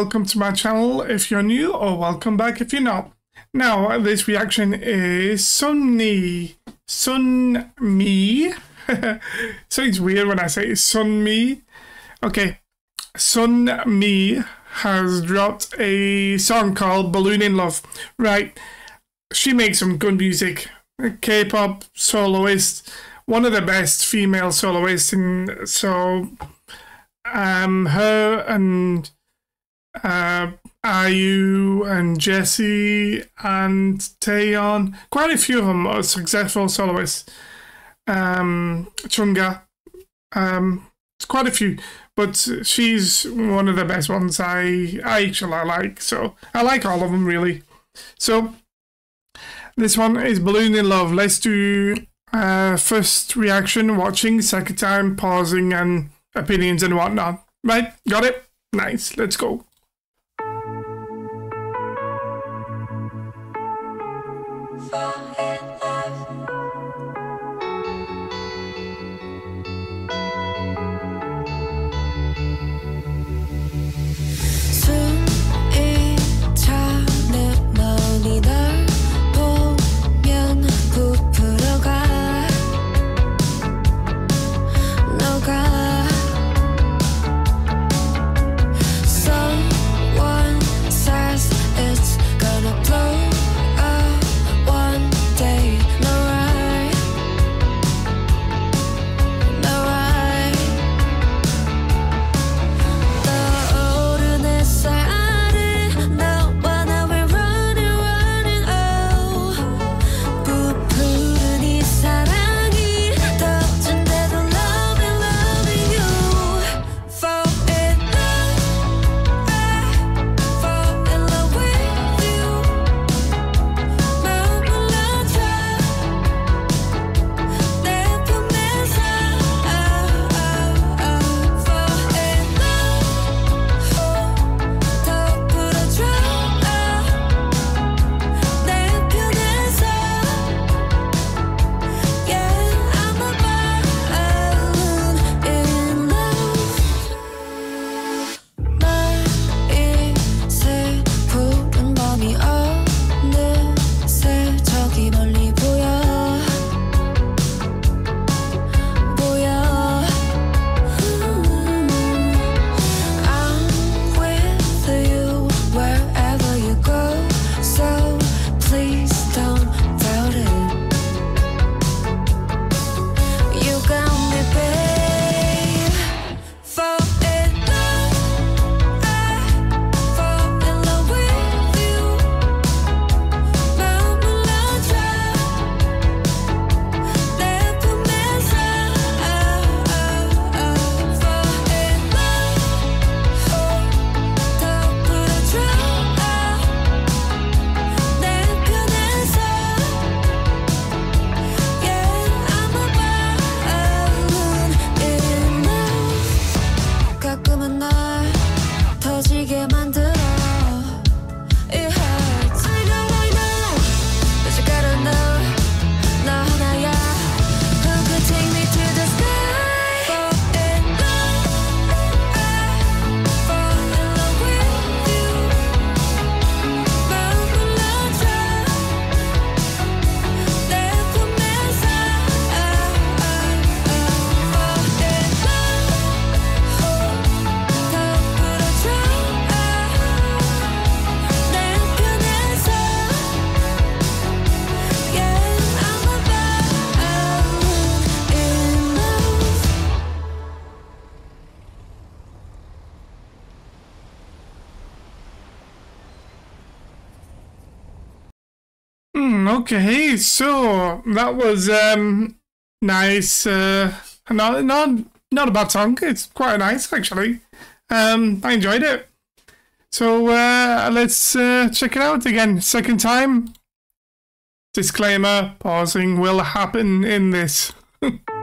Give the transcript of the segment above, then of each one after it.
welcome to my channel if you're new or welcome back if you're not. Now, this reaction is Sunmi. Sunmi. so it's weird when I say Sunmi. Okay, Sunmi has dropped a song called Balloon in Love. Right, she makes some good music. K-pop soloist, one of the best female soloists, and so um, her and uh, IU and Jessi and Taeyeon, quite a few of them are successful soloists. Um, Chungha, um, it's quite a few, but she's one of the best ones I I actually like. So I like all of them really. So this one is Balloon in Love. Let's do uh, first reaction, watching, second time, pausing, and opinions and whatnot. Right? Got it? Nice. Let's go. from in love. Okay, so that was um nice. Uh, not not not a bad song. It's quite nice actually. Um, I enjoyed it. So uh, let's uh, check it out again. Second time. Disclaimer: pausing will happen in this.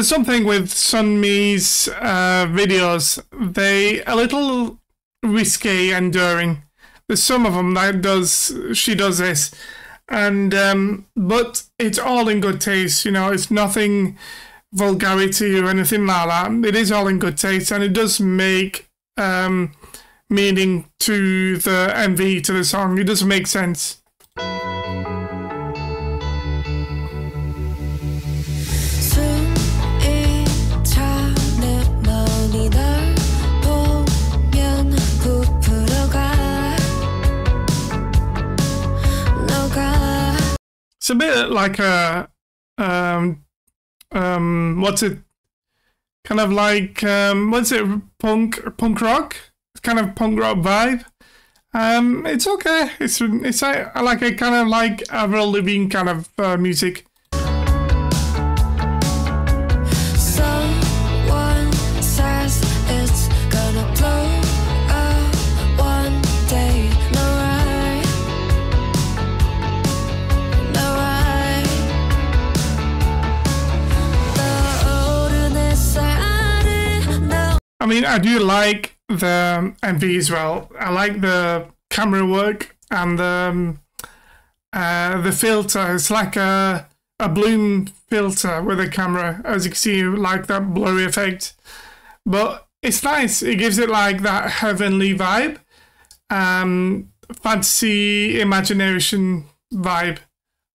There's something with Sunmi's uh, videos. They a little risque and daring. There's some of them that does she does this, and um, but it's all in good taste. You know, it's nothing vulgarity or anything like that. It is all in good taste, and it does make um, meaning to the MV to the song. It does make sense. It's a bit like a um um what's it kind of like um what's it punk punk rock? It's kind of punk rock vibe. Um it's okay. It's it's I, I like a kind of like Avril Lavigne kind of uh, music I mean I do like the MV as well I like the camera work and the um, uh, the filter. It's like a a bloom filter with a camera. As you can see like that blurry effect. But it's nice. It gives it like that heavenly vibe. Um fantasy imagination vibe.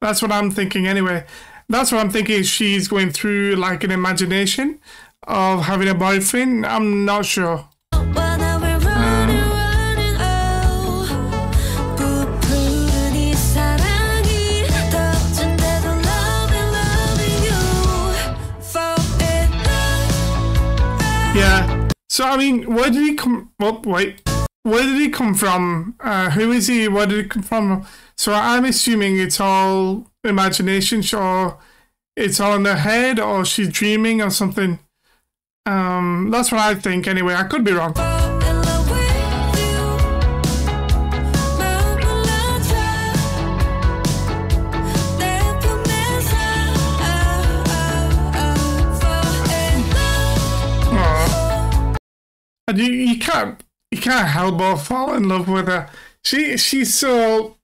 That's what i'm thinking anyway. That's what i'm thinking she's going through like an imagination of having a boyfriend? I'm not sure. Yeah. So I mean, where did he come? Well, wait, where did he come from? Uh, who is he? Where did he come from? So I'm assuming it's all imagination, or it's all in her head, or she's dreaming or something. Um, that's what I think anyway. I could be wrong. you, you can't you can't help but fall in love with her. She she's so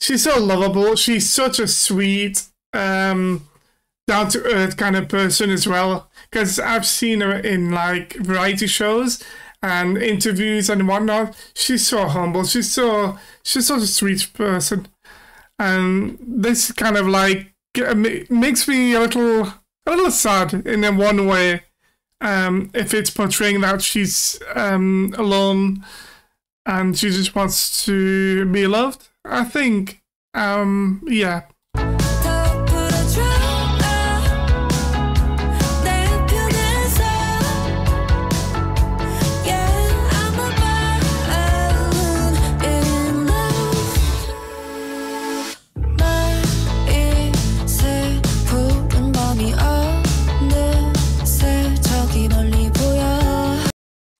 she's so lovable. She's such a sweet, um, down to earth kind of person as well. Because I've seen her in like variety shows and interviews and whatnot. She's so humble. She's so she's such a sweet person, and this kind of like makes me a little a little sad in one way um, if it's portraying that she's um, alone and she just wants to be loved. I think, um, yeah.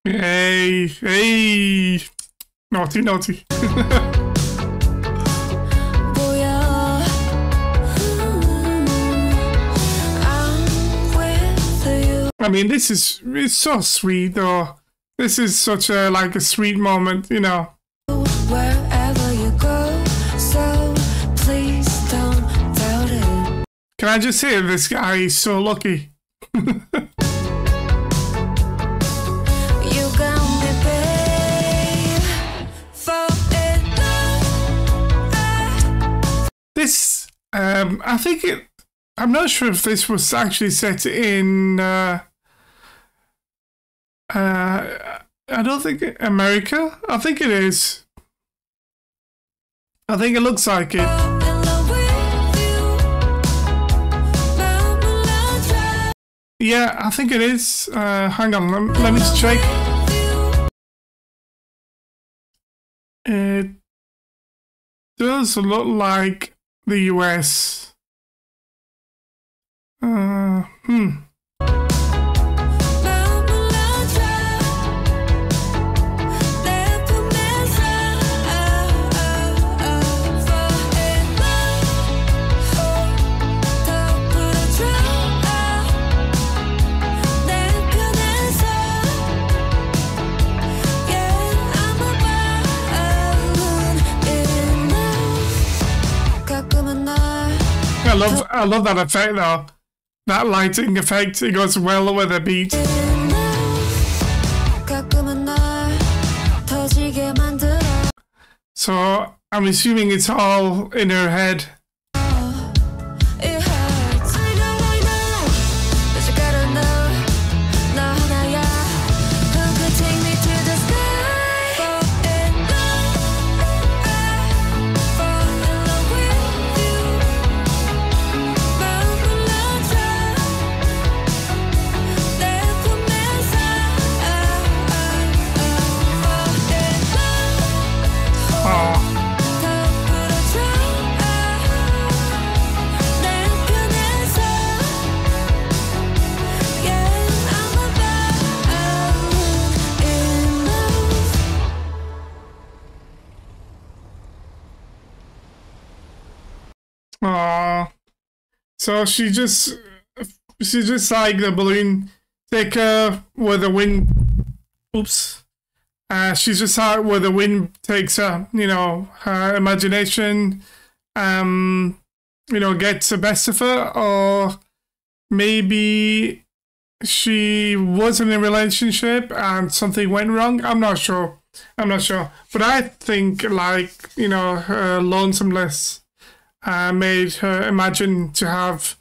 Hey, hey. Naughty, naughty. I'm with you I mean, this is it's so sweet, though. This is such a like a sweet moment, you know. wherever you go so please don't doubt it Can I just say this guy is so lucky? Um, I think it. I'm not sure if this was actually set in. Uh, uh, I don't think America. I think it is. I think it looks like it. Yeah, I think it is. Uh, hang on, let, let me just check. It does look like the US. I love I love that effect though. That lighting effect, it goes well with the beat. So I'm assuming it's all in her head. So she just she just like the balloon taker where the wind oops. Uh, she's just out where the wind takes her, you know, her imagination um you know gets the best of her or maybe she was in a relationship and something went wrong. I'm not sure. I'm not sure. But I think like, you know, her lonesomeness uh, made her imagine to have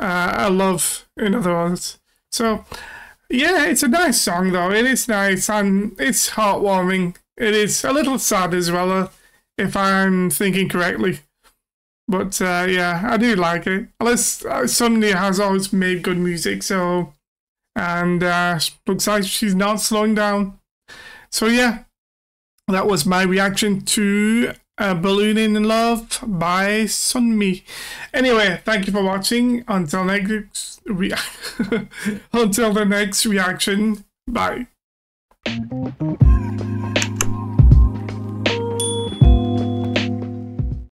uh, a love, in other words. So, yeah, it's a nice song though. It is nice and it's heartwarming. It is a little sad as well, uh, if I'm thinking correctly. But uh, yeah, I do like it. Unless uh, Sunmi has always made good music, so and uh, looks like she's not slowing down. So yeah, that was my reaction to uh, "Balloon in Love" by Sunmi. Anyway, thank you for watching. Until next re- until the next reaction. Bye.